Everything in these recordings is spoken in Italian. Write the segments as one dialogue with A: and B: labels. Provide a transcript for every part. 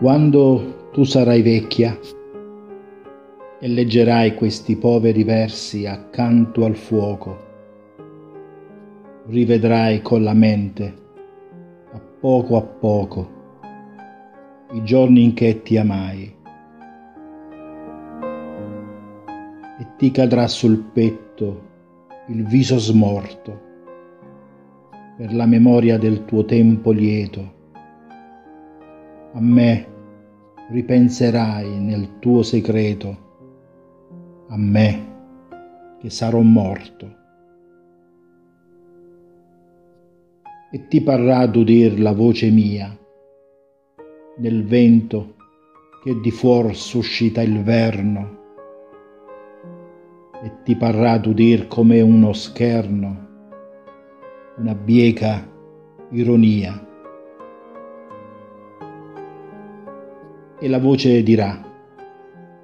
A: Quando tu sarai vecchia e leggerai questi poveri versi accanto al fuoco, rivedrai con la mente, a poco a poco, i giorni in che ti amai e ti cadrà sul petto il viso smorto per la memoria del tuo tempo lieto. A me ripenserai nel tuo segreto, a me che sarò morto. E ti parrà d'udir la voce mia nel vento che di fuor suscita il verno e ti parrà d'udir come uno scherno, una bieca ironia. E la voce dirà,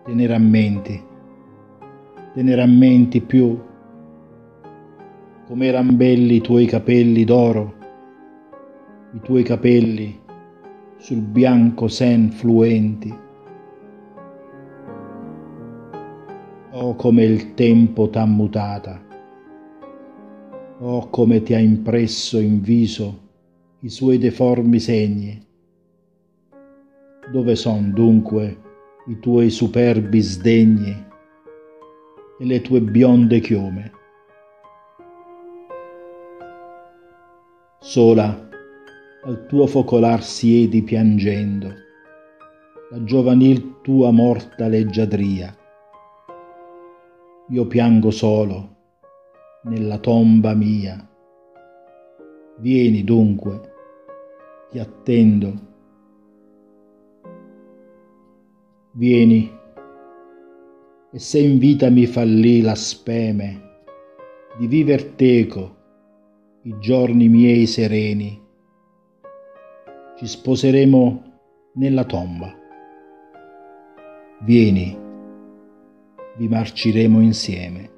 A: te ne rammenti, te ne rammenti più, come eran belli i tuoi capelli d'oro, i tuoi capelli sul bianco sen fluenti Oh come il tempo t'ha mutata, oh come ti ha impresso in viso i suoi deformi segni. Dove son dunque i tuoi superbi sdegni e le tue bionde chiome? Sola al tuo focolar siedi piangendo la giovanil tua morta leggiadria io piango solo nella tomba mia. Vieni dunque, ti attendo. Vieni, e se in vita mi fallì la speme di viver teco i giorni miei sereni, ci sposeremo nella tomba. Vieni vi marciremo insieme.